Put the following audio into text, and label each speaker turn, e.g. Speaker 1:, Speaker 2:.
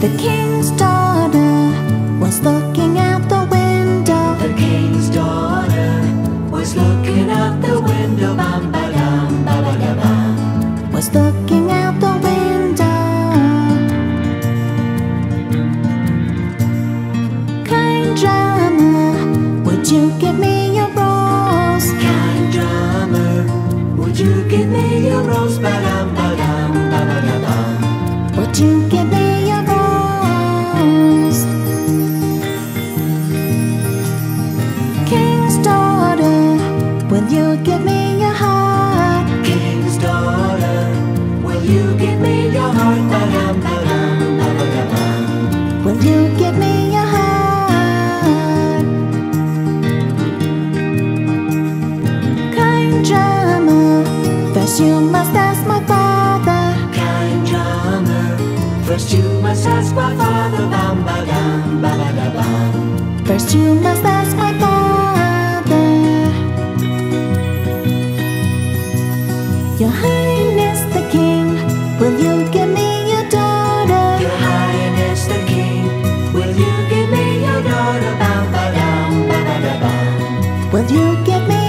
Speaker 1: The king's daughter was looking out the window. The
Speaker 2: king's daughter was looking out the window. Bum, ba-dum, ba-ba-da-bum.
Speaker 1: Was looking out the window. Kind drummer, would you give me your rose?
Speaker 2: Kind drummer, would you give me your rose?
Speaker 1: You give me your heart?
Speaker 2: King's daughter, will you give me your heart? Ba-dum, ba-dum, ba-ba-da-bum.
Speaker 1: Will you give me your heart? Kind first you must ask my father.
Speaker 2: Kind first you must ask my father. Bum, ba-dum, ba-ba-da-bum.
Speaker 1: First you must ask King, will you give me your daughter? Your
Speaker 2: Highness the King, will you give me your daughter? Ba, dam, ba, ba, da, bam.
Speaker 1: Will you give me